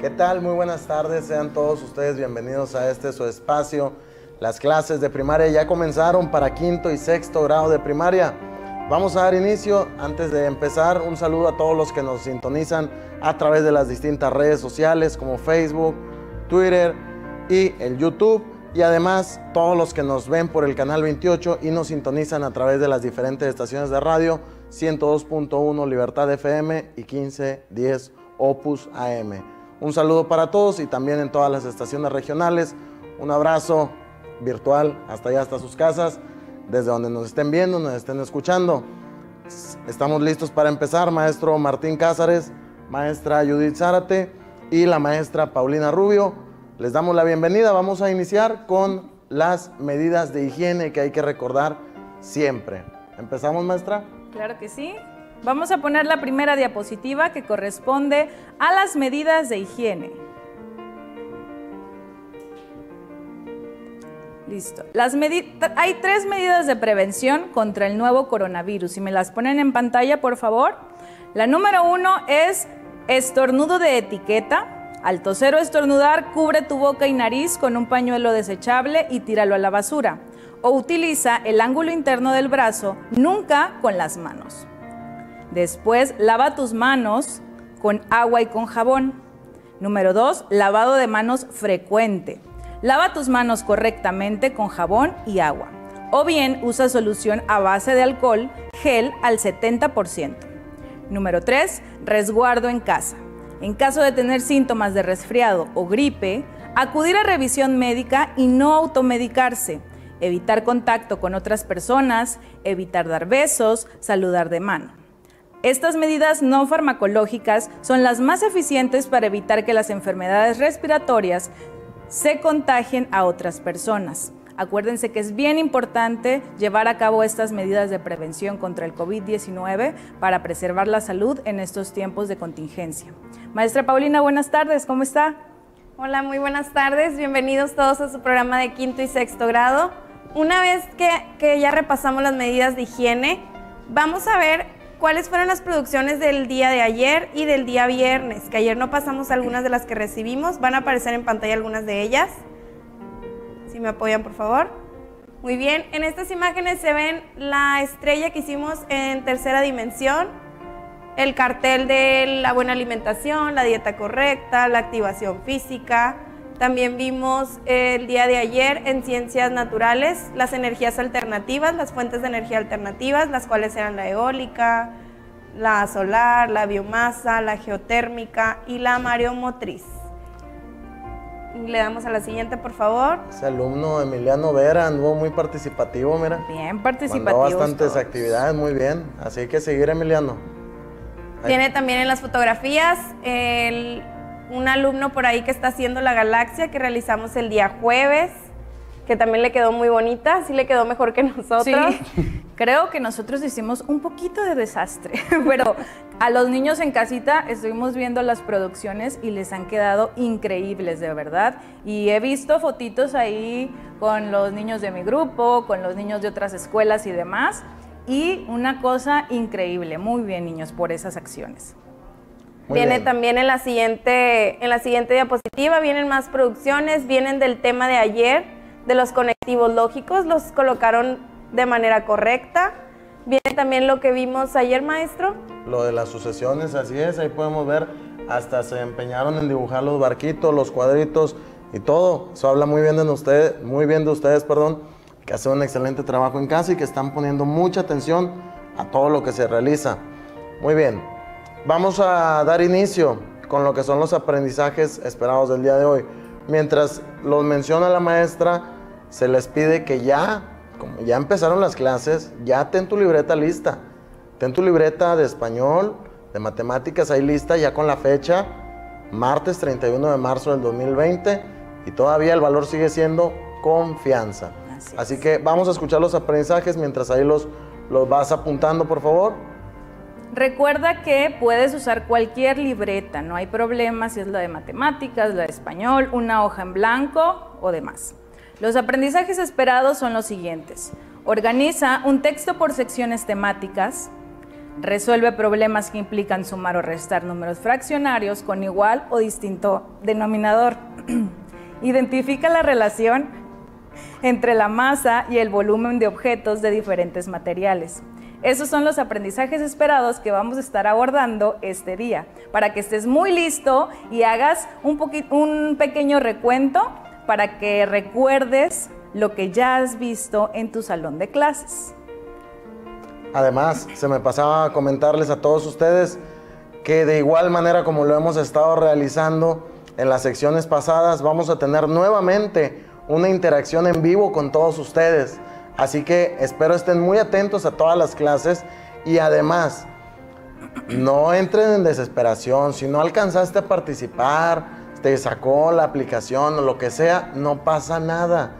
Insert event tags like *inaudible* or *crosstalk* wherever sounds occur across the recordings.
¿Qué tal? Muy buenas tardes, sean todos ustedes bienvenidos a este su espacio. Las clases de primaria ya comenzaron para quinto y sexto grado de primaria. Vamos a dar inicio. Antes de empezar, un saludo a todos los que nos sintonizan a través de las distintas redes sociales como Facebook, Twitter y el YouTube. Y además todos los que nos ven por el canal 28 y nos sintonizan a través de las diferentes estaciones de radio 102.1 Libertad FM y 1510 Opus AM. Un saludo para todos y también en todas las estaciones regionales. Un abrazo virtual hasta allá, hasta sus casas, desde donde nos estén viendo, nos estén escuchando. Estamos listos para empezar, maestro Martín Cázares, maestra Judith Zárate y la maestra Paulina Rubio. Les damos la bienvenida. Vamos a iniciar con las medidas de higiene que hay que recordar siempre. ¿Empezamos, maestra? Claro que sí. Vamos a poner la primera diapositiva que corresponde a las medidas de higiene. Listo. Las hay tres medidas de prevención contra el nuevo coronavirus. Si me las ponen en pantalla, por favor. La número uno es estornudo de etiqueta. Al toser o estornudar, cubre tu boca y nariz con un pañuelo desechable y tíralo a la basura. O utiliza el ángulo interno del brazo, nunca con las manos. Después, lava tus manos con agua y con jabón. Número dos, lavado de manos frecuente. Lava tus manos correctamente con jabón y agua. O bien usa solución a base de alcohol, gel al 70%. Número 3. Resguardo en casa. En caso de tener síntomas de resfriado o gripe, acudir a revisión médica y no automedicarse. Evitar contacto con otras personas, evitar dar besos, saludar de mano. Estas medidas no farmacológicas son las más eficientes para evitar que las enfermedades respiratorias se contagien a otras personas. Acuérdense que es bien importante llevar a cabo estas medidas de prevención contra el COVID-19 para preservar la salud en estos tiempos de contingencia. Maestra Paulina, buenas tardes, ¿cómo está? Hola, muy buenas tardes, bienvenidos todos a su programa de quinto y sexto grado. Una vez que, que ya repasamos las medidas de higiene, vamos a ver cuáles fueron las producciones del día de ayer y del día viernes, que ayer no pasamos algunas de las que recibimos, van a aparecer en pantalla algunas de ellas. Si me apoyan, por favor. Muy bien, en estas imágenes se ven la estrella que hicimos en tercera dimensión, el cartel de la buena alimentación, la dieta correcta, la activación física, también vimos el día de ayer en Ciencias Naturales las energías alternativas, las fuentes de energía alternativas, las cuales eran la eólica, la solar, la biomasa, la geotérmica y la mareomotriz. Le damos a la siguiente, por favor. Ese alumno Emiliano Vera anduvo muy participativo, mira. Bien participativo. bastantes actividades, muy bien. Así que seguir, Emiliano. Tiene también en las fotografías el un alumno por ahí que está haciendo la galaxia que realizamos el día jueves, que también le quedó muy bonita, sí le quedó mejor que nosotros. Sí, *laughs* creo que nosotros hicimos un poquito de desastre, *laughs* pero a los niños en casita estuvimos viendo las producciones y les han quedado increíbles, de verdad. Y he visto fotitos ahí con los niños de mi grupo, con los niños de otras escuelas y demás. Y una cosa increíble, muy bien niños por esas acciones. Viene también en la, siguiente, en la siguiente diapositiva, vienen más producciones, vienen del tema de ayer, de los conectivos lógicos, los colocaron de manera correcta. Viene también lo que vimos ayer, maestro. Lo de las sucesiones, así es, ahí podemos ver, hasta se empeñaron en dibujar los barquitos, los cuadritos y todo. Eso habla muy bien de ustedes, muy bien de ustedes, perdón, que hacen un excelente trabajo en casa y que están poniendo mucha atención a todo lo que se realiza. Muy bien, Vamos a dar inicio con lo que son los aprendizajes esperados del día de hoy. Mientras los menciona la maestra, se les pide que ya, como ya empezaron las clases, ya ten tu libreta lista. Ten tu libreta de español, de matemáticas ahí lista, ya con la fecha, martes 31 de marzo del 2020, y todavía el valor sigue siendo confianza. Así, que vamos a escuchar los aprendizajes mientras ahí los, los vas apuntando, por favor. Recuerda que puedes usar cualquier libreta, no hay problema si es la de matemáticas, la de español, una hoja en blanco o demás. Los aprendizajes esperados son los siguientes. Organiza un texto por secciones temáticas. Resuelve problemas que implican sumar o restar números fraccionarios con igual o distinto denominador. *clears throat* Identifica la relación entre la masa y el volumen de objetos de diferentes materiales. Esos son los aprendizajes esperados que vamos a estar abordando este día, para que estés muy listo y hagas un, un pequeño recuento para que recuerdes lo que ya has visto en tu salón de clases. Además, se me pasaba comentarles a todos ustedes que de igual manera como lo hemos estado realizando en las secciones pasadas, vamos a tener nuevamente una interacción en vivo con todos ustedes. Así que espero estén muy atentos a todas las clases y además no entren en desesperación. Si no alcanzaste a participar, te sacó la aplicación o lo que sea, no pasa nada.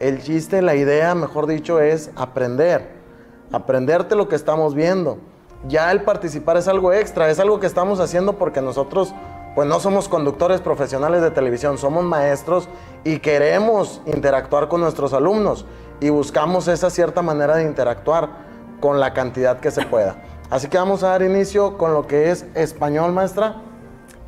El chiste, la idea, mejor dicho, es aprender. Aprenderte lo que estamos viendo. Ya el participar es algo extra, es algo que estamos haciendo porque nosotros pues no somos conductores profesionales de televisión, somos maestros y queremos interactuar con nuestros alumnos y buscamos esa cierta manera de interactuar con la cantidad que se pueda. Así que vamos a dar inicio con lo que es español, maestra.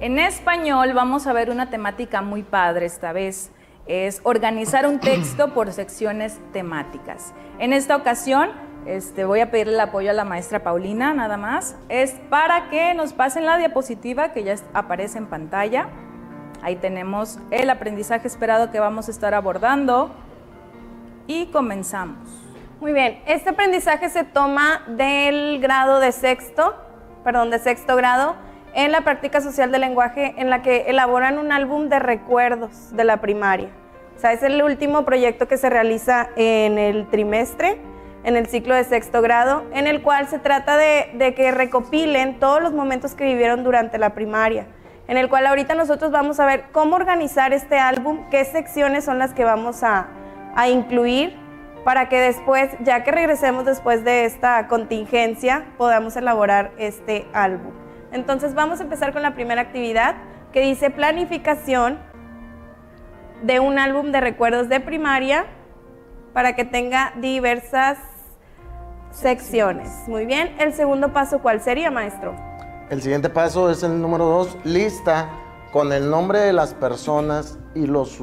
En español vamos a ver una temática muy padre esta vez. Es organizar un texto por secciones temáticas. En esta ocasión este, voy a pedirle el apoyo a la maestra Paulina, nada más. Es para que nos pasen la diapositiva que ya aparece en pantalla. Ahí tenemos el aprendizaje esperado que vamos a estar abordando y comenzamos. Muy bien, este aprendizaje se toma del grado de sexto, perdón, de sexto grado en la práctica social del lenguaje en la que elaboran un álbum de recuerdos de la primaria. O sea, es el último proyecto que se realiza en el trimestre en el ciclo de sexto grado, en el cual se trata de, que recopilen todos los momentos que vivieron durante la primaria, en el cual ahorita nosotros vamos a ver cómo organizar este álbum, qué secciones son las que vamos a, a incluir para que después, ya que regresemos después de esta contingencia, podamos elaborar este álbum. Entonces vamos a empezar con la primera actividad que dice planificación de un álbum de recuerdos de primaria para que tenga diversas secciones. Muy bien, el segundo paso, ¿cuál sería, maestro? El siguiente paso es el número dos, lista con el nombre de las personas y los,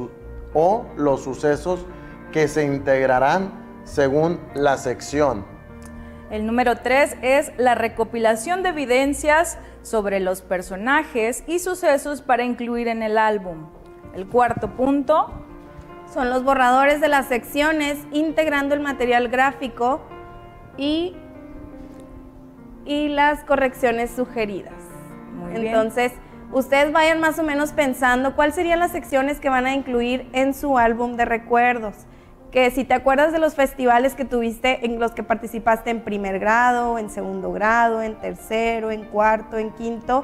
o los sucesos que se integrarán según la sección. El número tres es la recopilación de evidencias sobre los personajes y sucesos para incluir en el álbum. El cuarto punto son los borradores de las secciones integrando el material gráfico y, y las correcciones sugeridas. Muy Entonces, ustedes vayan más o menos pensando cuáles serían las secciones que van a incluir en su álbum de recuerdos. Que si te acuerdas de los festivales que tuviste en los que participaste en primer grado, en segundo grado, en tercero, en cuarto, en quinto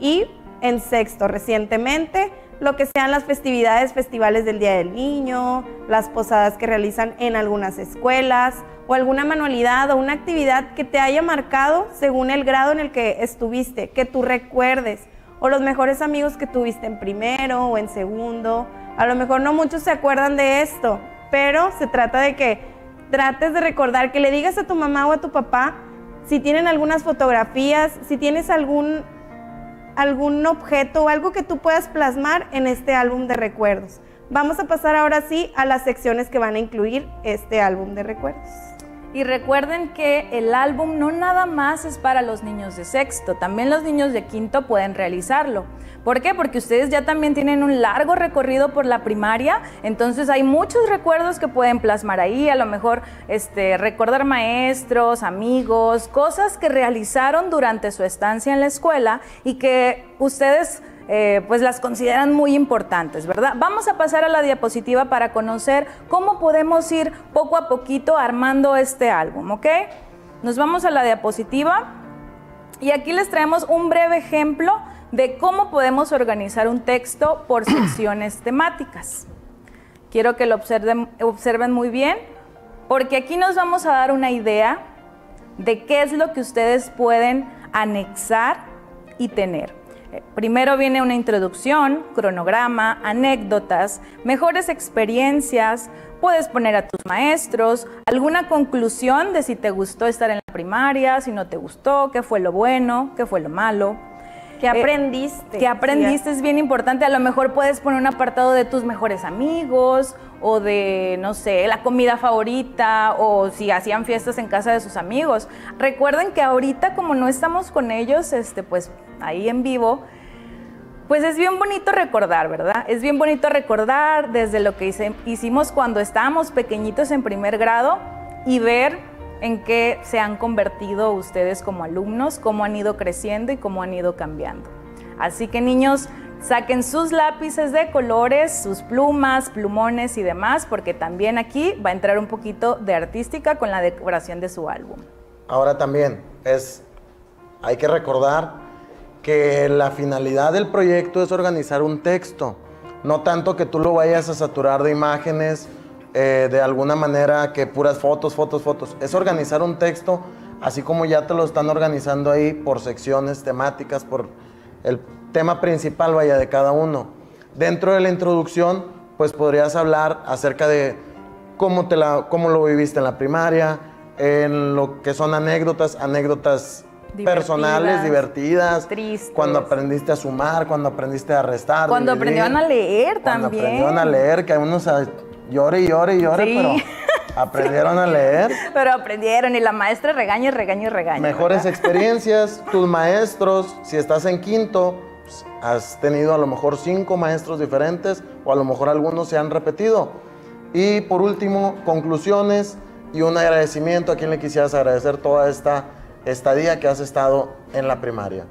y en sexto recientemente, lo que sean las festividades, festivales del Día del Niño, las posadas que realizan en algunas escuelas, o alguna manualidad o una actividad que te haya marcado según el grado en el que estuviste, que tú recuerdes, o los mejores amigos que tuviste en primero o en segundo. A lo mejor no muchos se acuerdan de esto, pero se trata de que trates de recordar, que le digas a tu mamá o a tu papá si tienen algunas fotografías, si tienes algún, algún objeto o algo que tú puedas plasmar en este álbum de recuerdos. Vamos a pasar ahora sí a las secciones que van a incluir este álbum de recuerdos. Y recuerden que el álbum no nada más es para los niños de sexto, también los niños de quinto pueden realizarlo. ¿Por qué? Porque ustedes ya también tienen un largo recorrido por la primaria, entonces hay muchos recuerdos que pueden plasmar ahí, a lo mejor este, recordar maestros, amigos, cosas que realizaron durante su estancia en la escuela y que ustedes eh, pues las consideran muy importantes, ¿verdad? Vamos a pasar a la diapositiva para conocer cómo podemos ir poco a poquito armando este álbum, ¿ok? Nos vamos a la diapositiva y aquí les traemos un breve ejemplo de cómo podemos organizar un texto por *clears throat* secciones temáticas. Quiero que lo observen, observen muy bien, porque aquí nos vamos a dar una idea de qué es lo que ustedes pueden anexar y tener. Eh, Primero viene una introducción, cronograma, anécdotas, mejores experiencias, puedes poner a tus maestros, alguna conclusión de si te gustó estar en la primaria, si no te gustó, qué fue lo bueno, qué fue lo malo. ¿Qué Eh, aprendiste? ¿Qué aprendiste? Es bien importante. A lo mejor puedes poner un apartado de tus mejores amigos o de, no sé, la comida favorita o si hacían fiestas en casa de sus amigos. Recuerden que ahorita como no estamos con ellos, este, pues ahí en vivo, pues es bien bonito recordar, ¿verdad? Es bien bonito recordar desde lo que hicimos cuando estábamos pequeñitos en primer grado y ver en qué se han convertido ustedes como alumnos, cómo han ido creciendo y cómo han ido cambiando. Así que niños, saquen sus lápices de colores, sus plumas, plumones y demás, porque también aquí va a entrar un poquito de artística con la decoración de su álbum. Ahora también es, hay que recordar que la finalidad del proyecto es organizar un texto, no tanto que tú lo vayas a saturar de imágenes, eh, de alguna manera que puras fotos, fotos, fotos. Es organizar un texto, así como ya te lo están organizando ahí por secciones temáticas, por el tema principal, vaya, de cada uno. Dentro de la introducción, pues podrías hablar acerca de cómo, te la, cómo lo viviste en la primaria, en lo que son anécdotas, anécdotas Divertidas, personales, divertidas, tristes. cuando aprendiste a sumar, cuando aprendiste a restar. Cuando dividir, aprendieron a leer cuando también. aprendieron a leer, que unos a- llore y llore y llore, Sí. pero *laughs* aprendieron a leer. Pero aprendieron y la maestra regaña y regaña y regaña. Mejores ¿verdad? experiencias, tus maestros, si estás en quinto, pues, has tenido a lo mejor cinco maestros diferentes o a lo mejor algunos se han repetido. Y por último, conclusiones y un agradecimiento a quien le quisieras agradecer toda esta estadía que has estado en la primaria.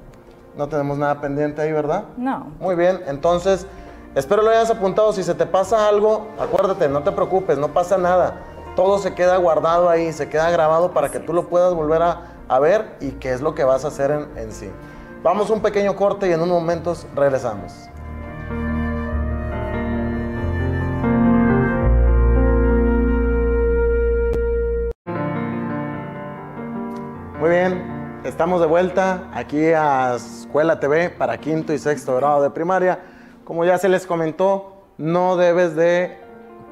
No tenemos nada pendiente ahí, ¿verdad? No. Muy bien, entonces espero lo hayas apuntado. Si se te pasa algo, acuérdate, no te preocupes, no pasa nada. Todo se queda guardado ahí, se queda grabado para que tú lo puedas volver a, a ver y qué es lo que vas a hacer en, en sí. Vamos a un pequeño corte y en unos momentos regresamos. Muy bien, estamos de vuelta aquí a Escuela TV para quinto y sexto grado de primaria. Como ya se les comentó, no debes de,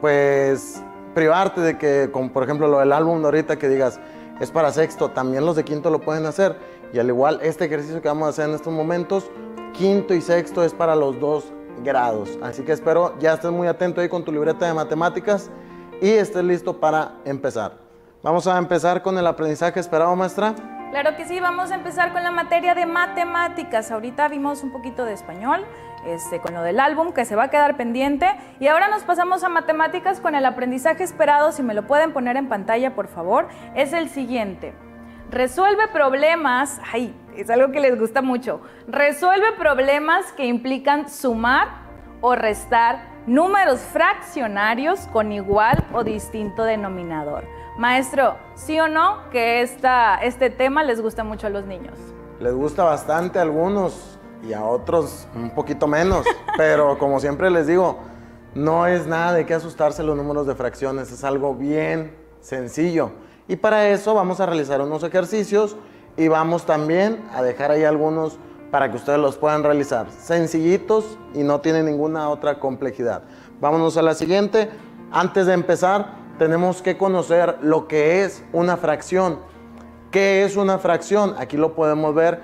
pues, privarte de que, por ejemplo lo del álbum de ahorita que digas, es para sexto, también los de quinto lo pueden hacer. Y al igual, este ejercicio que vamos a hacer en estos momentos, quinto y sexto es para los dos grados. Así que espero ya estés muy atento ahí con tu libreta de matemáticas y estés listo para empezar. Vamos a empezar con el aprendizaje esperado, maestra. Claro que sí, vamos a empezar con la materia de matemáticas. Ahorita vimos un poquito de español, este, con lo del álbum que se va a quedar pendiente. Y ahora nos pasamos a matemáticas con el aprendizaje esperado. Si me lo pueden poner en pantalla, por favor, es el siguiente. Resuelve problemas, ay, es algo que les gusta mucho. Resuelve problemas que implican sumar o restar números fraccionarios con igual o distinto denominador. Maestro, ¿sí o no que esta, este tema les gusta mucho a los niños? Les gusta bastante a algunos y a otros un poquito menos, *laughs* pero como siempre les digo, no es nada de qué asustarse los números de fracciones, es algo bien sencillo. Y para eso vamos a realizar unos ejercicios y vamos también a dejar ahí algunos para que ustedes los puedan realizar. Sencillitos y no tienen ninguna otra complejidad. Vámonos a la siguiente. Antes de empezar, tenemos que conocer lo que es una fracción. ¿Qué es una fracción? Aquí lo podemos ver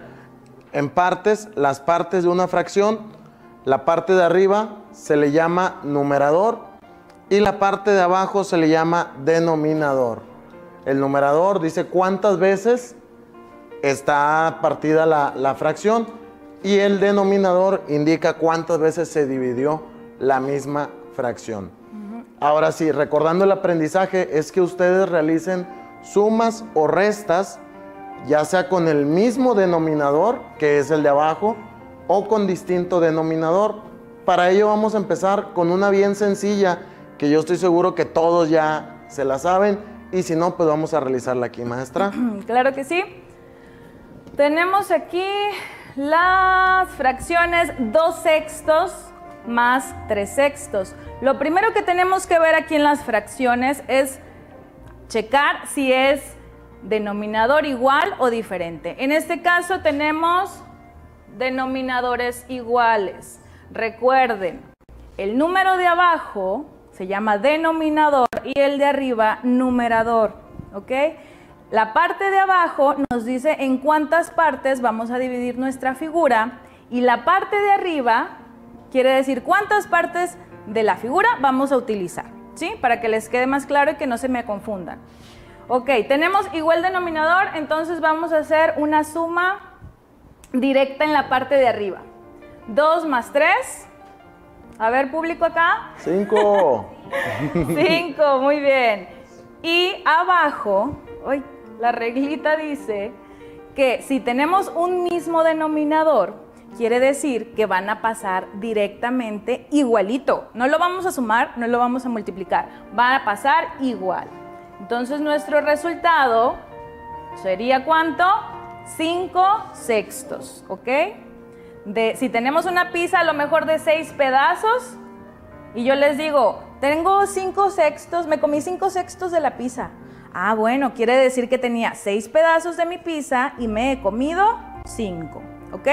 en partes, las partes de una fracción. La parte de arriba se le llama numerador y la parte de abajo se le llama denominador. El numerador dice cuántas veces está partida la, la fracción y el denominador indica cuántas veces se dividió la misma fracción. Ahora sí, recordando el aprendizaje, es que ustedes realicen sumas o restas, ya sea con el mismo denominador, que es el de abajo, o con distinto denominador. Para ello vamos a empezar con una bien sencilla, que yo estoy seguro que todos ya se la saben, y si no, pues vamos a realizarla aquí, maestra. *clears throat* Claro que sí. Tenemos aquí las fracciones 2 sextos más 3 sextos. Lo primero que tenemos que ver aquí en las fracciones es checar si es denominador igual o diferente. En este caso tenemos denominadores iguales. Recuerden, el número de abajo se llama denominador y el de arriba numerador, ¿ok? La parte de abajo nos dice en cuántas partes vamos a dividir nuestra figura y la parte de arriba quiere decir cuántas partes de la figura vamos a utilizar, ¿sí? Para que les quede más claro y que no se me confundan. Ok, tenemos igual denominador, entonces vamos a hacer una suma directa en la parte de arriba. 2 más 3. A ver, público acá. 5. 5, *laughs* muy bien. Y abajo, uy, la reglita dice que si tenemos un mismo denominador, quiere decir que van a pasar directamente igualito. No lo vamos a sumar, no lo vamos a multiplicar, van a pasar igual. Entonces nuestro resultado sería cuánto? 5 sextos, ¿ok? De, si tenemos una pizza a lo mejor de 6 pedazos y yo les digo, tengo 5 sextos, me comí 5 sextos de la pizza. Ah, bueno, quiere decir que tenía 6 pedazos de mi pizza y me he comido 5, ¿ok?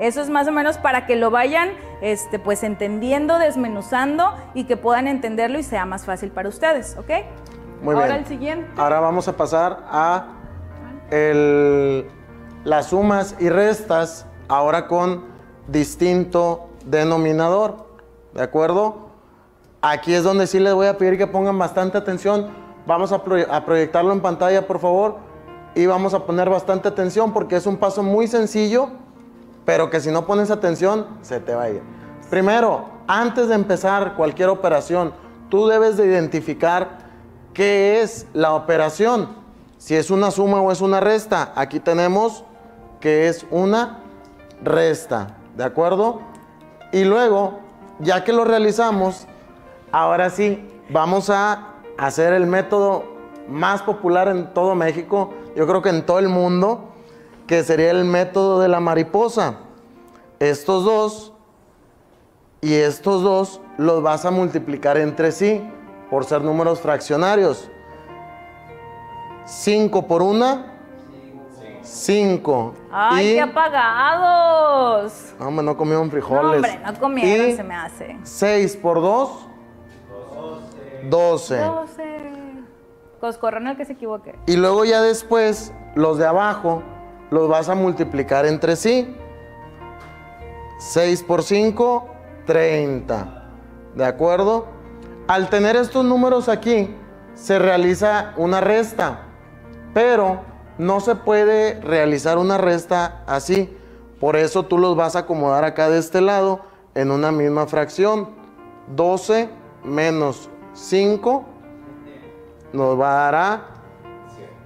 Eso es más o menos para que lo vayan este, pues entendiendo, desmenuzando y que puedan entenderlo y sea más fácil para ustedes, ¿ok? Muy Ahora bien. el siguiente. Ahora vamos a pasar a el- las sumas y restas, ahora con distinto denominador. ¿De acuerdo? Aquí es donde sí les voy a pedir que pongan bastante atención. Vamos a, proye- a proyectarlo en pantalla, por favor. Y vamos a poner bastante atención porque es un paso muy sencillo, pero que si no pones atención, se te va a ir. Primero, antes de empezar cualquier operación, tú debes de identificar qué es la operación. Si es una suma o es una resta. Aquí tenemos que es una resta. ¿De acuerdo? Y luego, ya que lo realizamos, ahora sí, vamos a hacer el método más popular en todo México, yo creo que en todo el mundo, que sería el método de la mariposa. Estos dos y estos dos los vas a multiplicar entre sí por ser números fraccionarios. 5 por 1, 5. ¡Ay, qué apagados! No, hombre, no comieron No, frijoles. hombre, no comieron, Y se me hace. 6 por 2, 12. 12. Coscorrón el que se equivoque. Y luego ya después, los de abajo, los vas a multiplicar entre sí. 6 por 5, 30. ¿De acuerdo? Al tener estos números aquí, se realiza una resta. Pero no se puede realizar una resta así. Por eso tú los vas a acomodar acá de este lado en una misma fracción. 12 menos 5 nos va a dar a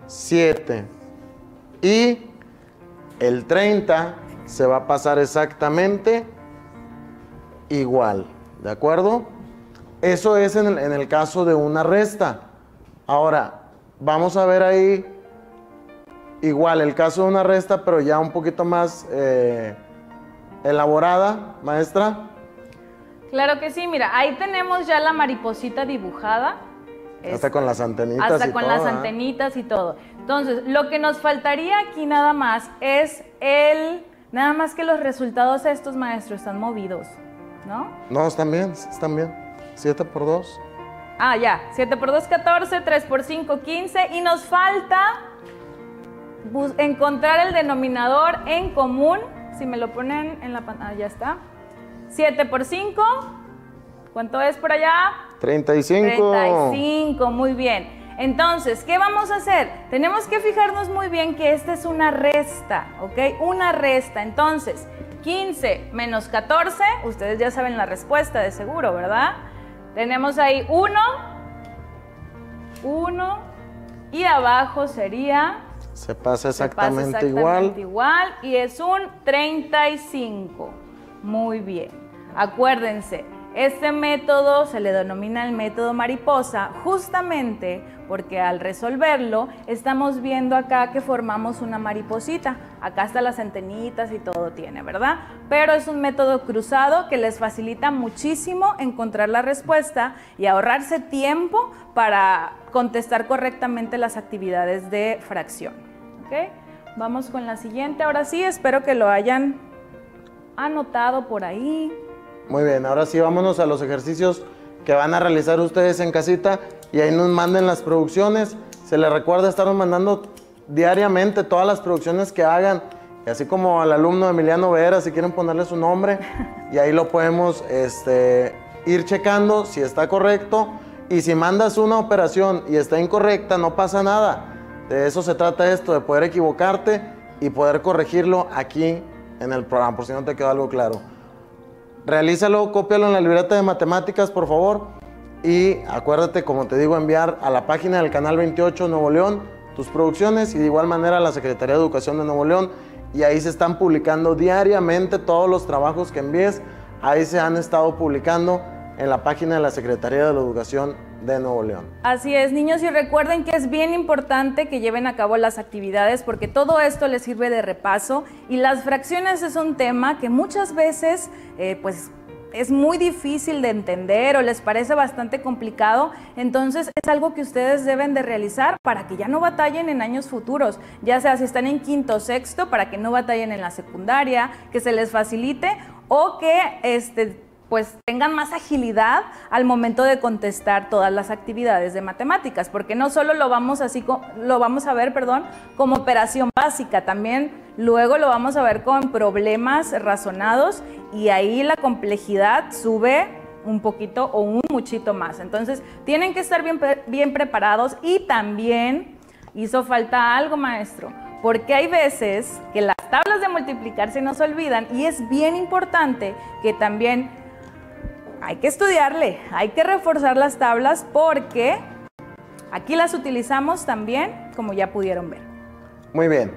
7. Y el 30 se va a pasar exactamente igual. ¿De acuerdo? Eso es en el, en el caso de una resta. Ahora, vamos a ver ahí igual el caso de una resta, pero ya un poquito más eh, elaborada, maestra. Claro que sí, mira, ahí tenemos ya la mariposita dibujada. Hasta con las antenitas. Hasta y con todo, las ¿ah? antenitas y todo. Entonces, lo que nos faltaría aquí nada más es el, nada más que los resultados de estos maestros están movidos, ¿no? No, están bien, están bien. 7 por 2. Ah, ya, 7 por 2, 14, 3 por 5, 15 y nos falta encontrar el denominador en común. Si me lo ponen en la pantalla, ya está. 7 por 5, ¿cuánto es por allá? 35. 35, muy bien. Entonces, ¿qué vamos a hacer? Tenemos que fijarnos muy bien que esta es una resta, ¿ok? Una resta. Entonces, 15 menos 14, ustedes ya saben la respuesta de seguro, ¿verdad? Tenemos ahí 1, 1 y abajo sería Se pasa se pasa exactamente, exactamente igual. igual y es un 35. Muy bien. Acuérdense, este método se le denomina el método mariposa justamente porque al resolverlo estamos viendo acá que formamos una mariposita. Acá están las antenitas y todo tiene, ¿verdad? Pero es un método cruzado que les facilita muchísimo encontrar la respuesta y ahorrarse tiempo para contestar correctamente las actividades de fracción. Vamos con la siguiente. Ahora sí, espero que lo hayan anotado por ahí. Muy bien, ahora sí vámonos a los ejercicios que van a realizar ustedes en casita y ahí nos manden las producciones. Se les recuerda estarnos mandando diariamente todas las producciones que hagan. Y así como al alumno Emiliano Vera, si quieren ponerle su nombre, y ahí lo podemos este, ir checando si está correcto. Y si mandas una operación y está incorrecta, no pasa nada. De eso se trata esto, de poder equivocarte y poder corregirlo aquí en el programa, por si no te quedó algo claro. Realízalo, cópialo en la libreta de matemáticas, por favor. Y acuérdate, como te digo, enviar a la página del Canal 28 Nuevo León tus producciones y de igual manera a la Secretaría de Educación de Nuevo León. Y ahí se están publicando diariamente todos los trabajos que envíes. Ahí se han estado publicando en la página de la Secretaría de la Educación de Nuevo León. Así es, niños, y recuerden que es bien importante que lleven a cabo las actividades porque todo esto les sirve de repaso y las fracciones es un tema que muchas veces, eh, pues, es muy difícil de entender o les parece bastante complicado, entonces es algo que ustedes deben de realizar para que ya no batallen en años futuros, ya sea si están en quinto o sexto, para que no batallen en la secundaria, que se les facilite o que este, pues tengan más agilidad al momento de contestar todas las actividades de matemáticas, porque no solo lo vamos así lo vamos a ver, perdón, como operación básica, también luego lo vamos a ver con problemas razonados y ahí la complejidad sube un poquito o un muchito más. Entonces, tienen que estar bien, bien preparados y también hizo falta algo, maestro, porque hay veces que las tablas de multiplicar se nos olvidan y es bien importante que también hay que estudiarle, hay que reforzar las tablas porque aquí las utilizamos también, como ya pudieron ver. Muy bien.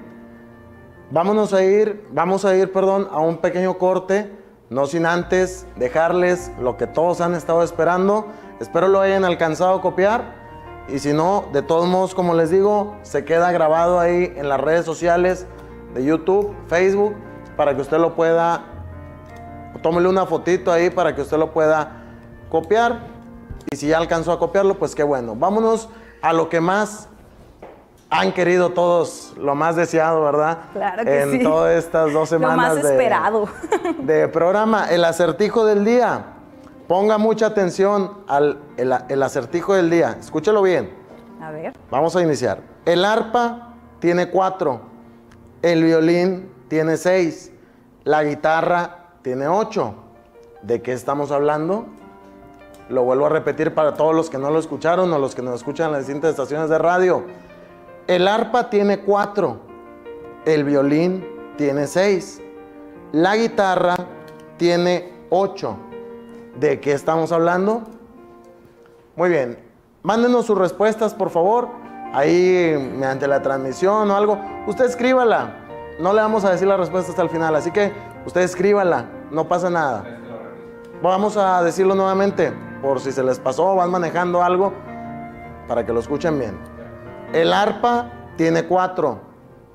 Vámonos a ir, vamos a ir, perdón, a un pequeño corte, no sin antes dejarles lo que todos han estado esperando. Espero lo hayan alcanzado a copiar y si no, de todos modos, como les digo, se queda grabado ahí en las redes sociales de YouTube, Facebook, para que usted lo pueda tómele una fotito ahí para que usted lo pueda copiar. Y si ya alcanzó a copiarlo, pues qué bueno. Vámonos a lo que más han querido todos, lo más deseado, ¿verdad? Claro que en todas estas dos *laughs* semanas. Lo más esperado. De, programa, el acertijo del día. Ponga mucha atención al el acertijo del día. Escúchelo bien. A ver. Vamos a iniciar. El arpa tiene cuatro. El violín tiene seis. La guitarra tiene 8. ¿De qué estamos hablando? Lo vuelvo a repetir para todos los que no lo escucharon o los que nos escuchan en las distintas estaciones de radio. El arpa tiene 4. El violín tiene 6. La guitarra tiene 8. ¿De qué estamos hablando? Muy bien. Mándenos sus respuestas, por favor. Ahí, mediante la transmisión o algo. Usted escríbala. No le vamos a decir la respuesta hasta el final. Así que usted escríbala no pasa nada. Vamos a decirlo nuevamente, por si se les pasó o van manejando algo, para que lo escuchen bien. El arpa tiene cuatro,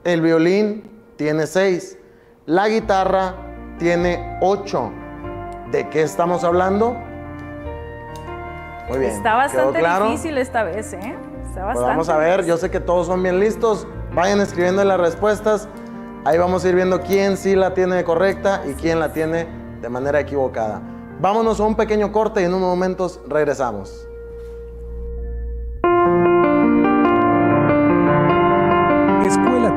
el violín tiene seis, la guitarra tiene ocho. ¿De qué estamos hablando? Muy bien. Está bastante difícil esta vez, ¿eh? Está pues vamos a ver, yo sé que todos son bien listos. Vayan escribiendo las respuestas. Ahí vamos a ir viendo quién sí la tiene correcta y quién la tiene de manera equivocada. Vámonos a un pequeño corte y en unos momentos regresamos. Escuela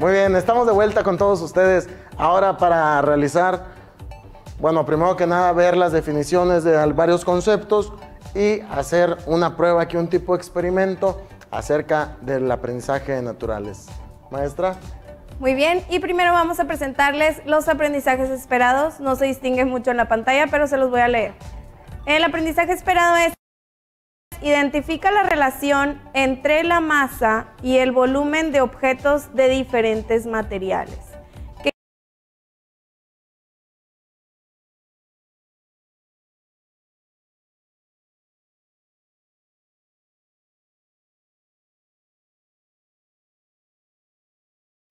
Muy bien, estamos de vuelta con todos ustedes. Ahora para realizar, bueno, primero que nada ver las definiciones de varios conceptos y hacer una prueba aquí, un tipo de experimento acerca del aprendizaje de naturales. Maestra. Muy bien, y primero vamos a presentarles los aprendizajes esperados. No se distinguen mucho en la pantalla, pero se los voy a leer. El aprendizaje esperado es identifica la relación entre la masa y el volumen de objetos de diferentes materiales.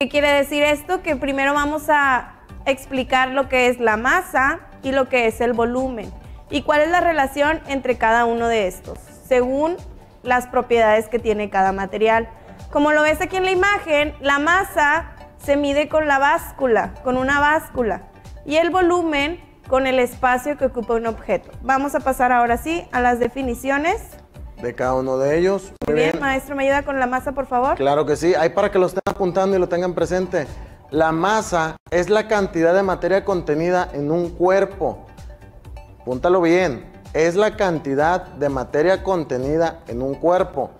¿Qué quiere decir esto? Que primero vamos a explicar lo que es la masa y lo que es el volumen y cuál es la relación entre cada uno de estos, según las propiedades que tiene cada material. Como lo ves aquí en la imagen, la masa se mide con la báscula, con una báscula. Y el volumen con el espacio que ocupa un objeto. Vamos a pasar ahora sí a las definiciones. De cada uno de ellos. Muy bien, maestro, ¿me ayuda con la masa, por favor? Claro que sí. Ahí para que lo estén apuntando y lo tengan presente. La masa es la cantidad de materia contenida en un cuerpo. Púntalo bien. Es la cantidad de materia contenida en un cuerpo.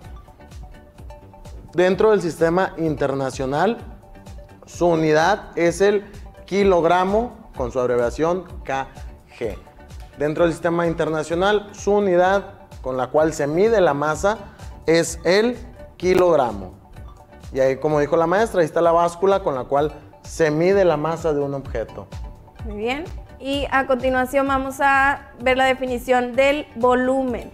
Dentro del sistema internacional, su unidad es el kilogramo con su abreviación KG. Dentro del sistema internacional, su unidad con la cual se mide la masa es el kilogramo. Y ahí, como dijo la maestra, ahí está la báscula con la cual se mide la masa de un objeto. Muy bien. Y a continuación vamos a ver la definición del volumen.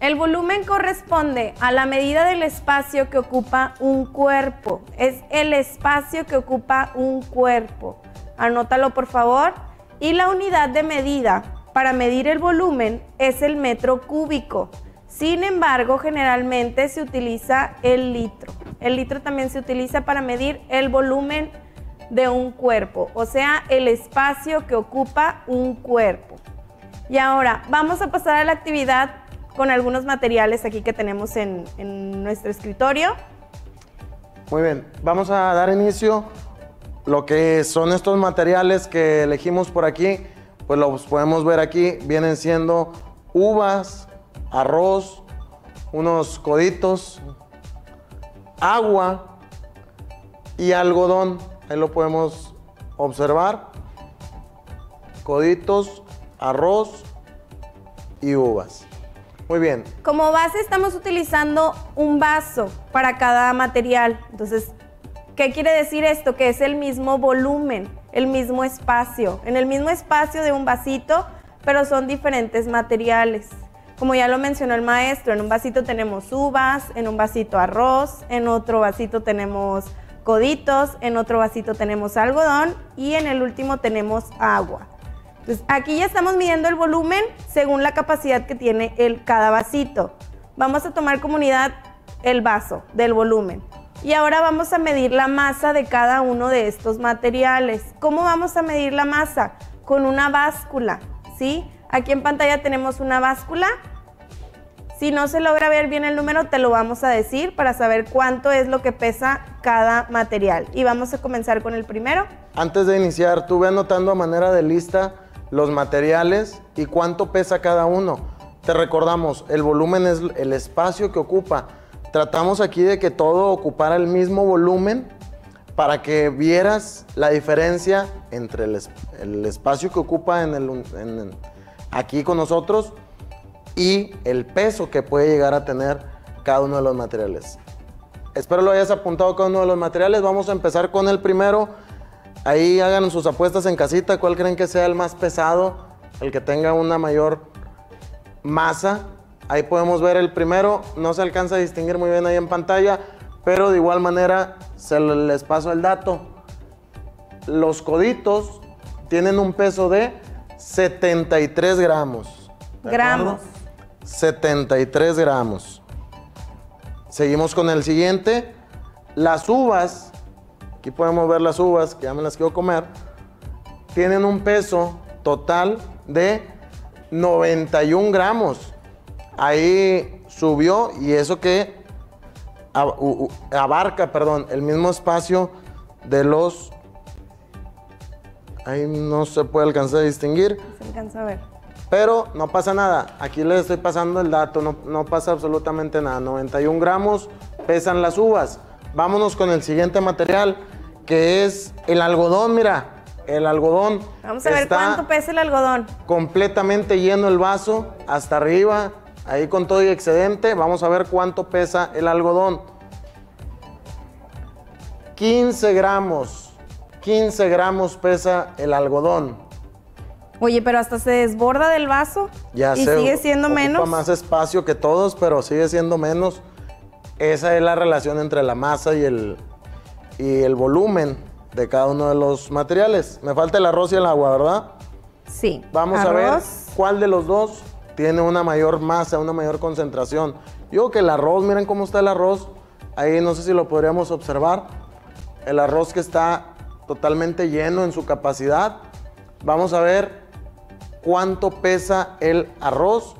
El volumen corresponde a la medida del espacio que ocupa un cuerpo. Es el espacio que ocupa un cuerpo. Anótalo por favor. Y la unidad de medida para medir el volumen es el metro cúbico. Sin embargo, generalmente se utiliza el litro. El litro también se utiliza para medir el volumen de un cuerpo, o sea, el espacio que ocupa un cuerpo. Y ahora vamos a pasar a la actividad con algunos materiales aquí que tenemos en, en nuestro escritorio. Muy bien, vamos a dar inicio lo que son estos materiales que elegimos por aquí, pues los podemos ver aquí, vienen siendo uvas, arroz, unos coditos, agua y algodón. Ahí lo podemos observar. Coditos, arroz y uvas. Muy bien. Como base estamos utilizando un vaso para cada material. Entonces, ¿Qué quiere decir esto? Que es el mismo volumen, el mismo espacio, en el mismo espacio de un vasito, pero son diferentes materiales. Como ya lo mencionó el maestro, en un vasito tenemos uvas, en un vasito arroz, en otro vasito tenemos coditos, en otro vasito tenemos algodón y en el último tenemos agua. Entonces aquí ya estamos midiendo el volumen según la capacidad que tiene el, cada vasito. Vamos a tomar como unidad el vaso del volumen. Y ahora vamos a medir la masa de cada uno de estos materiales. ¿Cómo vamos a medir la masa? Con una báscula, ¿sí? Aquí en pantalla tenemos una báscula. Si no se logra ver bien el número, te lo vamos a decir para saber cuánto es lo que pesa cada material. Y vamos a comenzar con el primero. Antes de iniciar, tú ve anotando a manera de lista los materiales y cuánto pesa cada uno. Te recordamos, el volumen es el espacio que ocupa tratamos aquí de que todo ocupara el mismo volumen para que vieras la diferencia entre el, espacio que ocupa en el, aquí con nosotros y el peso que puede llegar a tener cada uno de los materiales. Espero lo hayas apuntado cada uno de los materiales. Vamos a empezar con el primero. Ahí hagan sus apuestas en casita. ¿Cuál creen que sea el más pesado? El que tenga una mayor masa Ahí podemos ver el primero, no se alcanza a distinguir muy bien ahí en pantalla, pero de igual manera se les paso el dato. Los coditos tienen un peso de 73 gramos. Gramos. 73 gramos. Seguimos con el siguiente. Las uvas, aquí podemos ver las uvas, que ya me las quiero comer, tienen un peso total de 91 gramos ahí subió y eso que abarca, perdón, el mismo espacio de los... Ahí no se puede alcanzar a distinguir. Se alcanza a ver. Pero no pasa nada. Aquí les estoy pasando el dato. No, no pasa absolutamente nada. 91 gramos pesan las uvas. Vámonos con el siguiente material, que es el algodón. Mira, el algodón. Vamos a ver cuánto pesa el algodón. Completamente lleno el vaso hasta arriba. Ahí con todo y excedente, vamos a ver cuánto pesa el algodón. 15 gramos. 15 gramos pesa el algodón. Oye, pero hasta se desborda del vaso. Ya y sigue siendo menos. más espacio que todos, pero sigue siendo menos. Esa es la relación entre la masa y el, y el volumen de cada uno de los materiales. Me falta el arroz y el agua, ¿verdad? Sí. Vamos a ver cuál de los dos tiene una mayor masa, una mayor concentración. Yo que el arroz, miren cómo está el arroz. Ahí no sé si lo podríamos observar. el arroz que está totalmente lleno en su capacidad. Vamos a ver cuánto pesa el arroz.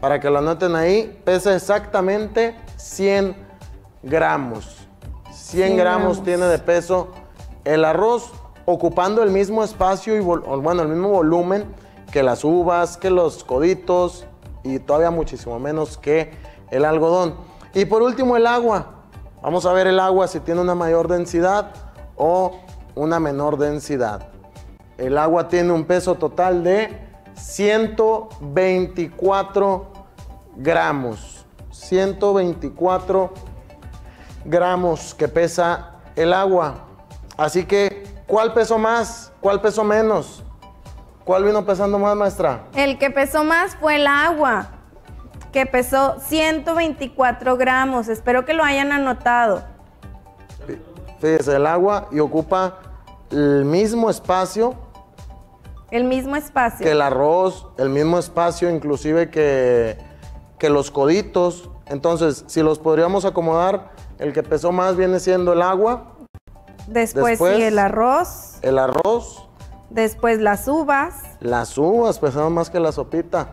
Para que lo anoten ahí, pesa exactamente 100 gramos. 100 gramos tiene de peso el arroz, ocupando el mismo espacio y bueno, el mismo volumen que las uvas, que los coditos y todavía muchísimo menos que el algodón. Y por último el agua. Vamos a ver el agua si tiene una mayor densidad o una menor densidad. El agua tiene un peso total de 124 gramos. 124 gramos que pesa el agua. Así que, ¿cuál pesó más? ¿Cuál pesó menos? ¿Cuál vino pesando más, maestra? El que pesó más fue el agua, que pesó 124 gramos. Espero que lo hayan anotado. Fíjese, el agua y ocupa el mismo espacio. El mismo espacio. Que el arroz, el mismo espacio inclusive que, que los coditos. Entonces, si los podríamos acomodar, el que pesó más viene siendo el agua. Después, sí, el arroz. El arroz. Después las uvas. Las uvas pesaron más que la sopita.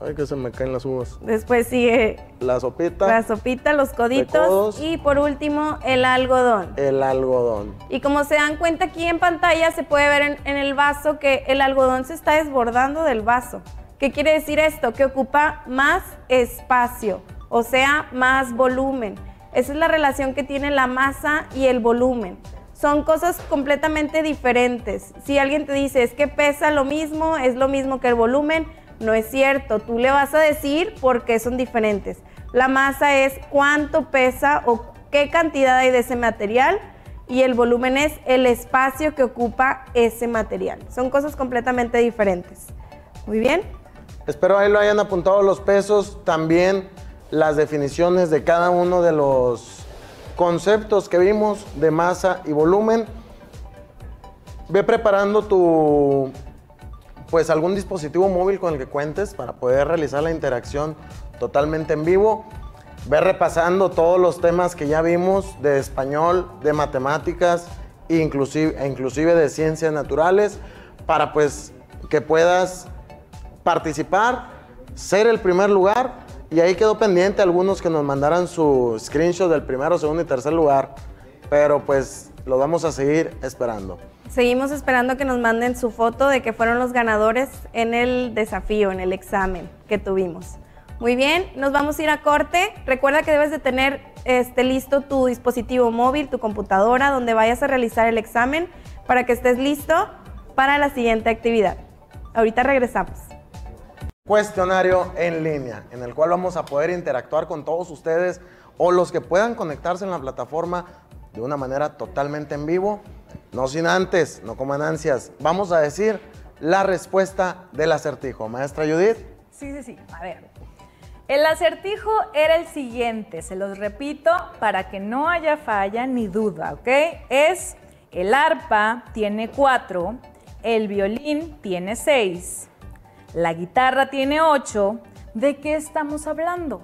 Ay, que se me caen las uvas. Después sigue la sopita. La sopita, los coditos. Y por último, el algodón. El algodón. Y como se dan cuenta aquí en pantalla, se puede ver en, el vaso que el algodón se está desbordando del vaso. ¿Qué quiere decir esto? Que ocupa más espacio, o sea, más volumen. Esa es la relación que tiene la masa y el volumen. Son cosas completamente diferentes. Si alguien te dice es que pesa lo mismo, es lo mismo que el volumen, no es cierto, tú le vas a decir por qué son diferentes. La masa es cuánto pesa o qué cantidad hay de ese material y el volumen es el espacio que ocupa ese material. Son cosas completamente diferentes. Muy bien. Espero ahí lo hayan apuntado los pesos, también las definiciones de cada uno de los conceptos que vimos de masa y volumen. Ve preparando tu pues algún dispositivo móvil con el que cuentes para poder realizar la interacción totalmente en vivo. Ve repasando todos los temas que ya vimos de español, de matemáticas inclusive, e inclusive de ciencias naturales para pues que puedas participar, ser el primer lugar y ahí quedó pendiente algunos que nos mandaran su screenshot del primero, segundo y tercer lugar, pero pues lo vamos a seguir esperando. Seguimos esperando que nos manden su foto de que fueron los ganadores en el desafío, en el examen que tuvimos. Muy bien, nos vamos a ir a corte. Recuerda que debes de tener este, listo tu dispositivo móvil, tu computadora, donde vayas a realizar el examen para que estés listo para la siguiente actividad. Ahorita regresamos. Cuestionario en línea, en el cual vamos a poder interactuar con todos ustedes o los que puedan conectarse en la plataforma de una manera totalmente en vivo no sin antes, no coman ansias. Vamos a decir la respuesta del acertijo. Maestra Judith. Sí, sí, sí. A ver. El acertijo era el siguiente, se los repito para que no haya falla ni duda, ¿ok? Es el arpa tiene cuatro, el violín tiene seis, la guitarra tiene ocho. ¿De qué estamos hablando?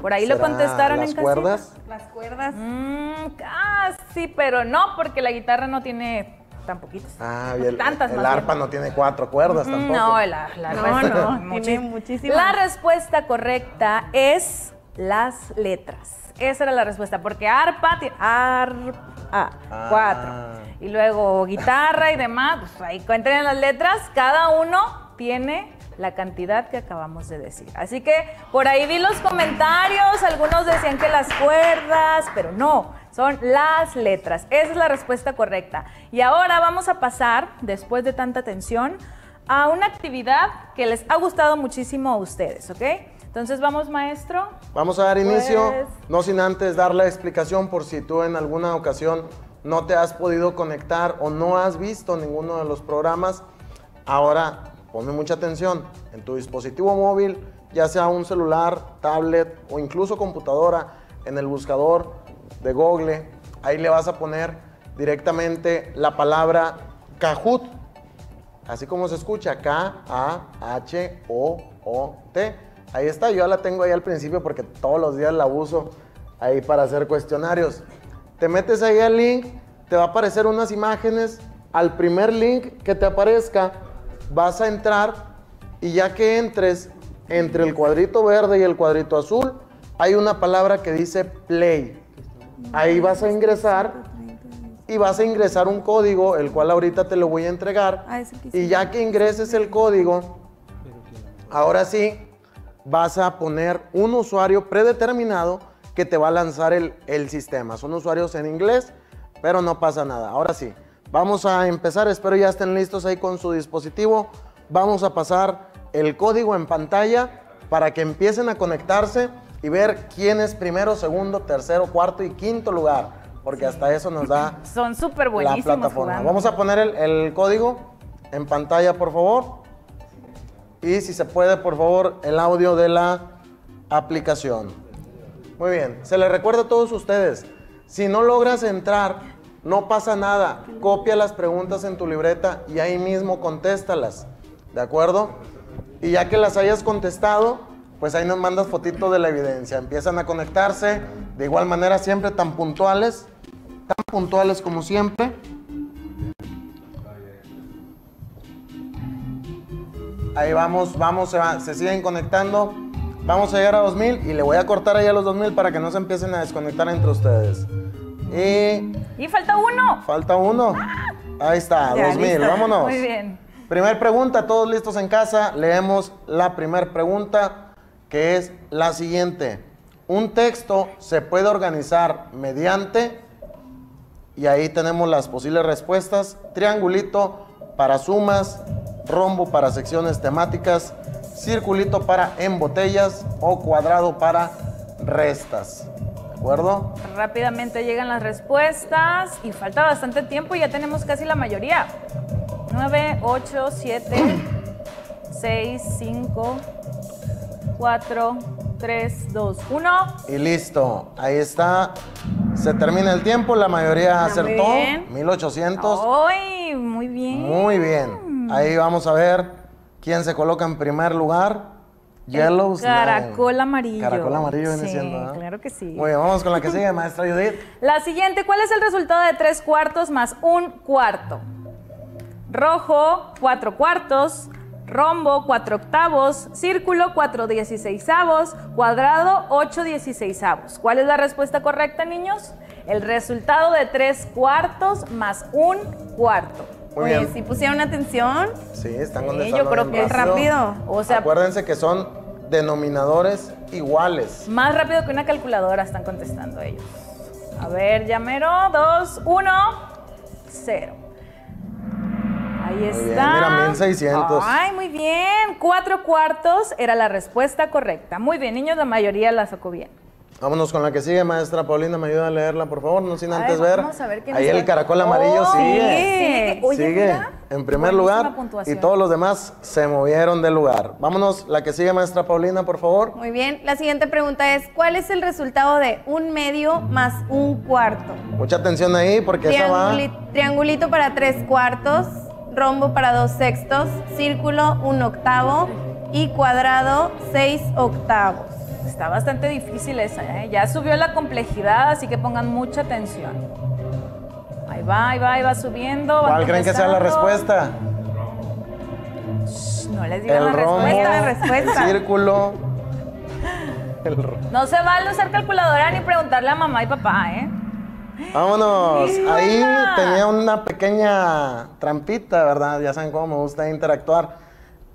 Por ahí lo contestaron las en cuerdas? Las cuerdas. Mm, casi, pero no, porque la guitarra no tiene tan poquitas. Ah, bien. Tantas el, arpa no tiene cuatro cuerdas mm, tampoco. No, la, la no, no, tiene muchísimas. La respuesta correcta es las letras. Esa era la respuesta, porque arpa tiene arpa, ah. cuatro. Y luego guitarra y demás, pues ahí cuenten las letras, cada uno tiene la cantidad que acabamos de decir. Así que por ahí vi los comentarios, algunos decían que las cuerdas, pero no, son las letras. Esa es la respuesta correcta. Y ahora vamos a pasar, después de tanta atención, a una actividad que les ha gustado muchísimo a ustedes, ¿ok? Entonces vamos, maestro. Vamos a dar inicio, pues no sin antes dar la explicación por si tú en alguna ocasión no te has podido conectar o no has visto ninguno de los programas. Ahora Ponme mucha atención, en tu dispositivo móvil, ya sea un celular, tablet o incluso computadora, en el buscador de Google, ahí le vas a poner directamente la palabra Kahoot, así como se escucha, K-A-H-O-O-T. Ahí está, yo la tengo ahí al principio porque todos los días la uso ahí para hacer cuestionarios. Te metes ahí al link, te va a aparecer unas imágenes. Al primer link que te aparezca, vas a entrar y ya que entres entre el cuadrito verde y el cuadrito azul, hay una palabra que dice play. Ahí vas a ingresar y vas a ingresar un código, el cual ahorita te lo voy a entregar. Ah. Y ya que ingreses el código, ahora sí, vas a poner un usuario predeterminado que te va a lanzar el, el sistema. Son usuarios en inglés, pero no pasa nada. Ahora sí, vamos a empezar. Espero ya estén listos ahí con su dispositivo. Vamos a pasar el código en pantalla para que empiecen a conectarse y ver quién es primero, segundo, tercero, cuarto y quinto lugar. Porque hasta eso nos da *laughs* Son súper la plataforma. jugando. Vamos a poner el, el código en pantalla, por favor. Y si se puede, por favor, el audio de la aplicación. Muy bien. Se les recuerda a todos ustedes, si no logras entrar, no pasa nada. Copia las preguntas en tu libreta y ahí mismo contéstalas. ¿De acuerdo? Y ya que las hayas contestado, pues ahí nos mandas fotito de la evidencia. Empiezan a conectarse de igual manera siempre tan puntuales, tan puntuales como siempre. Ahí vamos, vamos, se, va- se siguen conectando. Vamos a llegar a 2000 y le voy a cortar ahí a los 2000 para que no se empiecen a desconectar entre ustedes. Y Y falta uno. falta uno. Ahí está, Ya, 2000, listo. vámonos. Muy bien. Primer pregunta, todos listos en casa. Leemos la primera pregunta, que es la siguiente. Un texto se puede organizar mediante, y ahí tenemos las posibles respuestas, triangulito para sumas, rombo para secciones temáticas, circulito para en botellas o cuadrado para restas. ¿De acuerdo? Rápidamente llegan las respuestas y falta bastante tiempo y ya tenemos casi la mayoría. 9, 8, 7, 6, 5, 4, 3, 2, 1. Y listo, ahí está. Se termina el tiempo, la mayoría Ah, muy acertó. bien. 1800. ¡Ay! Muy bien. Muy bien. Ahí vamos a ver quién se coloca en primer lugar. Yellow's Caracol amarillo. Caracol amarillo viene Sí, siendo. ¿ah? claro que sí. Muy bien, vamos con la que sigue, maestra Judith. *laughs* La siguiente, ¿cuál es el resultado de 3 cuartos más un cuarto? Rojo, 4 cuartos. Rombo, 4 octavos. Círculo, 4 dieciséisavos. Cuadrado, 8 dieciséisavos. ¿Cuál es la respuesta correcta, niños? El resultado de 3 cuartos más un cuarto. Muy Oye, bien. si pusieron atención, Sí, están Sí, yo creo bien rápido. O sea, Acuérdense que son denominadores iguales. Más rápido que una calculadora están contestando ellos. A ver, llamero, 2, 1, 0. Ahí bien, está. mira, 1600. Ay, muy bien. Cuatro cuartos era la respuesta correcta. Muy bien, niños, la mayoría la sacó bien. Vámonos con la que sigue, maestra Paulina, me ayuda a leerla, por favor, no sin Ay, antes ver. vamos a ver quién Ahí es el el- caracol amarillo Oh, sigue. Sigue. Oye, sigue mira. en primer lugar y todos los demás se movieron del lugar. Vámonos, la que sigue, maestra Paulina, por favor. muy bien. La siguiente pregunta es, ¿cuál es el resultado de un medio más un cuarto? Mucha atención ahí porque esa va. Trianguli- triangulito para tres cuartos, rombo para dos sextos, círculo un octavo y cuadrado seis octavos. Está bastante difícil esa, ¿eh? Ya subió la complejidad, así que pongan mucha atención. Ahí va, ahí va, ahí va subiendo. ¿Cuál creen que sea la respuesta? Shh, No les digan la rombo, respuesta. la respuesta. *laughs* el círculo. El No se vale usar calculadora ni preguntarle a mamá y papá, ¿eh? Vámonos. Ahí tenía una pequeña trampita, ¿verdad? Ya saben cómo me gusta interactuar.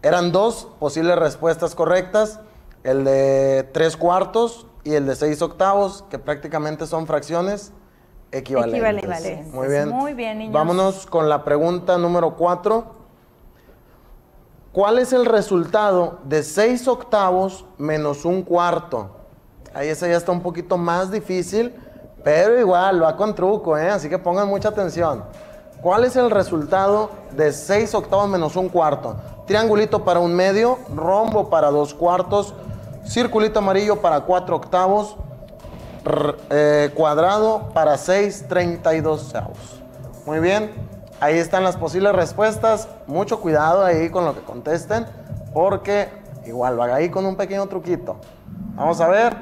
Eran dos posibles respuestas correctas. El de tres cuartos y el de seis octavos, que prácticamente son fracciones equivalentes. Equivalentes. Muy bien. Muy bien, niños. Vámonos con la pregunta número cuatro. ¿Cuál es el resultado de 6 octavos menos un cuarto? Ahí esa ya está un poquito más difícil, pero igual va con truco, ¿eh? así que pongan mucha atención. ¿Cuál es el resultado de 6 octavos menos un cuarto? Triangulito para un medio, rombo para dos cuartos, circulito amarillo para 4 octavos, eh, cuadrado para 6 32 avos. Muy bien, ahí están las posibles respuestas. Mucho cuidado ahí con lo que contesten, porque igual va ahí con un pequeño truquito. Vamos a ver,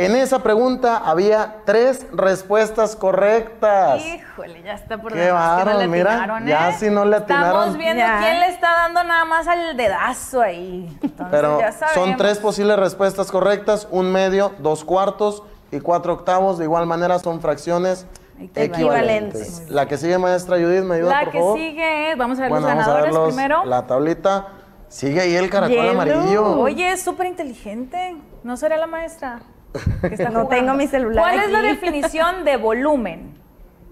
En esa pregunta había tres respuestas correctas. Híjole, ya está por Qué demás que bárbaro, le mira, atinaron, ya ¿eh? si no le atinaron. Estamos viendo Ya. quién le está dando nada más al dedazo ahí. Entonces, Pero ya son tres posibles respuestas correctas, un medio, dos cuartos y cuatro octavos. De igual manera son fracciones equivalentes. Equivalentes. La que sigue, maestra Judith, ¿me ayuda, La por que favor? sigue es, vamos a ver bueno, los vamos a ganadores primero. La tablita. Sigue ahí el caracol amarillo. Oye, es súper inteligente. ¿No será la maestra? No tengo mi celular ¿Cuál es la definición de volumen?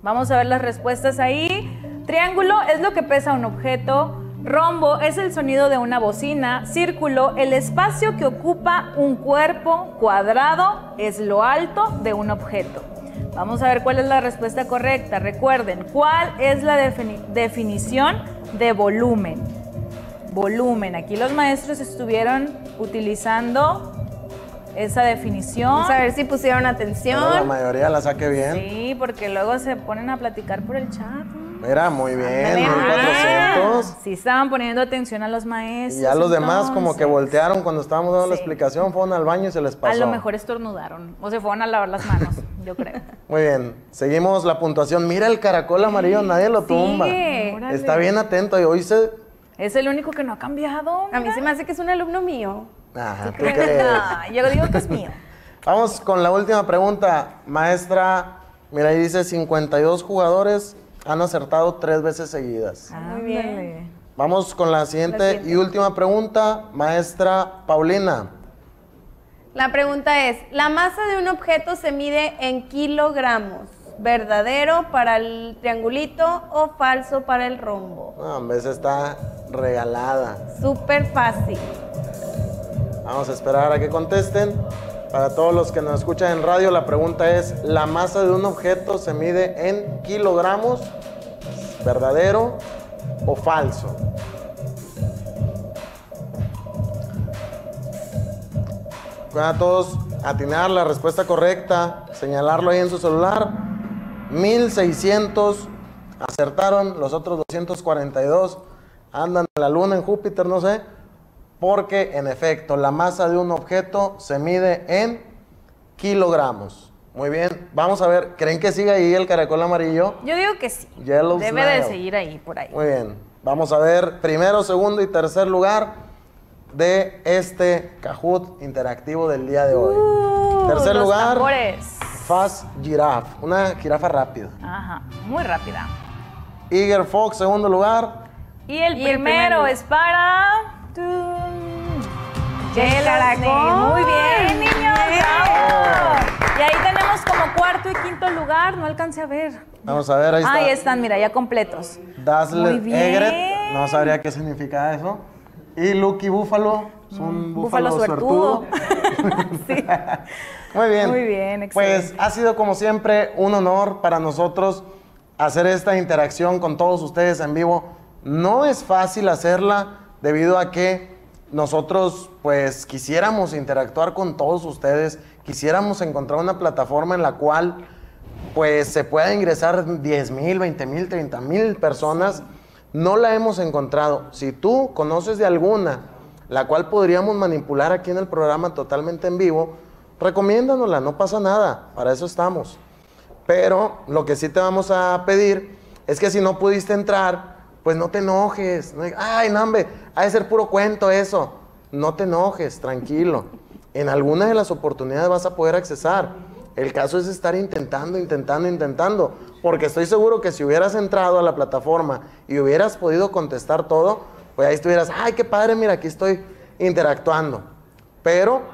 Vamos a ver las respuestas ahí. Triángulo es lo que pesa un objeto. Rombo es el sonido de una bocina. Círculo, el espacio que ocupa un cuerpo. Cuadrado es lo alto de un objeto. Vamos a ver cuál es la respuesta correcta. Recuerden, ¿cuál es la defini- definición de volumen? Volumen. Aquí los maestros estuvieron utilizando esa definición. Vamos a ver si pusieron Pero la atención. mayoría la saque bien. Sí, porque luego se ponen a platicar por el chat. Mira, muy bien, Ándale, 1400. Sí, estaban poniendo atención a los maestros. Y ya los demás como que voltearon cuando estábamos dando la explicación, fueron al baño y se les pasó. A lo mejor estornudaron o se fueron a lavar las manos, *laughs* yo creo. Muy bien, seguimos la puntuación. Mira el caracol amarillo, nadie lo tumba. Está bien atento y hoy se... Es el único que no ha cambiado. A mí se me hace que es un alumno mío. Ajá, ¿tú crees? Ah, yo digo que es mío. *laughs* Vamos con la última pregunta. Maestra, mira, ahí dice 52 jugadores han acertado tres veces seguidas. Muy bien. Vamos con la siguiente, La siguiente. y última pregunta. Maestra Paulina. La pregunta es, ¿la masa de un objeto se mide en kilogramos? ¿Verdadero para el triangulito o falso para el rombo? No, en vez está regalada. Súper fácil. Vamos a esperar a que contesten. Para todos los que nos escuchan en radio, la pregunta es, ¿la masa de un objeto se mide en kilogramos? ¿Verdadero o falso? A todos atinar la respuesta correcta, señalarlo ahí en su celular. 1600 acertaron, los otros 242 andan en la luna, en Júpiter, no sé. Porque en efecto, la masa de un objeto se mide en kilogramos. Muy bien, vamos a ver, ¿creen que sigue ahí el caracol amarillo? Yo digo que sí. Yellow Debe de seguir ahí, por ahí. Muy bien, vamos a ver primero, segundo y tercer lugar de este Kahoot interactivo del día de hoy. Uh, tercer los lugar, tambores. Fast Giraffe, una jirafa rápida. Ajá, muy rápida. Eager Fox, segundo lugar. Y el Y el primero primer- es para. ¡Tum! El Yellow caracol. Muy bien, niños. Y ahí tenemos como cuarto y quinto lugar. No alcancé a ver. Vamos a ver, ahí está. Ahí están, mira, ya completos. Dazzler Muy bien. Egret, no sabría qué significa eso. Y Lucky Buffalo, es un búfalo, Mm, búfalo suertudo. *laughs* sí. *laughs* Muy bien. Muy bien, Pues excelente. ha sido como siempre un honor para nosotros hacer esta interacción con todos ustedes en vivo. No es fácil hacerla debido a que nosotros pues quisiéramos interactuar con todos ustedes, quisiéramos encontrar una plataforma en la cual pues se pueda ingresar 10 mil, 20 mil, 30 mil personas. No la hemos encontrado. Si tú conoces de alguna, la cual podríamos manipular aquí en el programa totalmente en vivo, recomiéndanosla, no pasa nada, para eso estamos. Pero lo que sí te vamos a pedir es que si no pudiste entrar, pues no te enojes. Ay, no, hombre, ha de ser puro cuento eso. No te enojes, tranquilo. En alguna de las oportunidades vas a poder accesar. El caso es estar intentando, intentando, intentando. Porque estoy seguro que si hubieras entrado a la plataforma y hubieras podido contestar todo, pues ahí estuvieras, ay, qué padre, mira, aquí estoy interactuando. Pero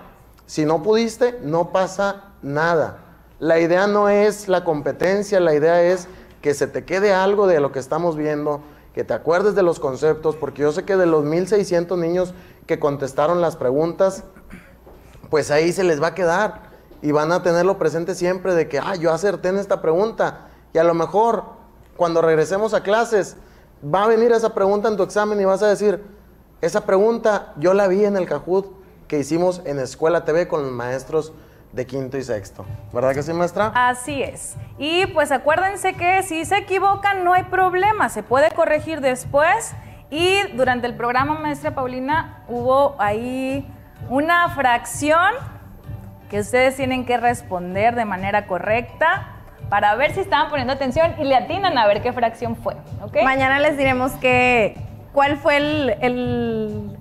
si no pudiste, no pasa nada. La idea no es la competencia, la idea es que se te quede algo de lo que estamos viendo, que te acuerdes de los conceptos, porque yo sé que de los 1600 niños que contestaron las preguntas, pues ahí se les va a quedar y van a tenerlo presente siempre de que, ah, yo acerté en esta pregunta y a lo mejor cuando regresemos a clases va a venir esa pregunta en tu examen y vas a decir, esa pregunta yo la vi en el Kahoot que hicimos en Escuela TV con los maestros de quinto y sexto. ¿Verdad que sí, maestra? Así es. Y pues acuérdense que si se equivocan no hay problema, se puede corregir después. Y durante el programa, maestra Paulina, hubo ahí una fracción que ustedes tienen que responder de manera correcta para ver si estaban poniendo atención y le atinan a ver qué fracción fue. ¿ok? Mañana les diremos que, cuál fue el, el-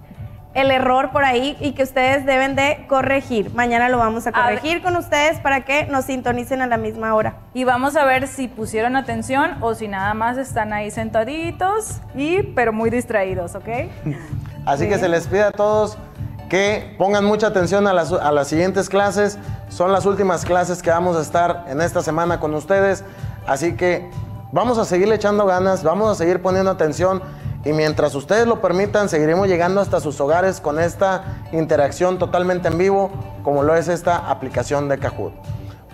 el error por ahí y que ustedes deben de corregir. Mañana lo vamos a corregir con ustedes para que nos sintonicen a la misma hora. Y vamos a ver si pusieron atención o si nada más están ahí sentaditos y pero muy distraídos, ¿ok? *laughs* Así que se les pide a todos que pongan mucha atención a las, a las siguientes clases. Son las últimas clases que vamos a estar en esta semana con ustedes. Así que vamos a seguirle echando ganas, vamos a seguir poniendo atención y mientras ustedes lo permitan, seguiremos llegando hasta sus hogares con esta interacción totalmente en vivo, como lo es esta aplicación de Kahoot.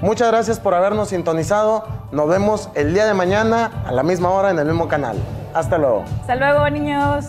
Muchas gracias por habernos sintonizado. Nos vemos el día de mañana a la misma hora en el mismo canal. Hasta luego. Hasta luego, niños.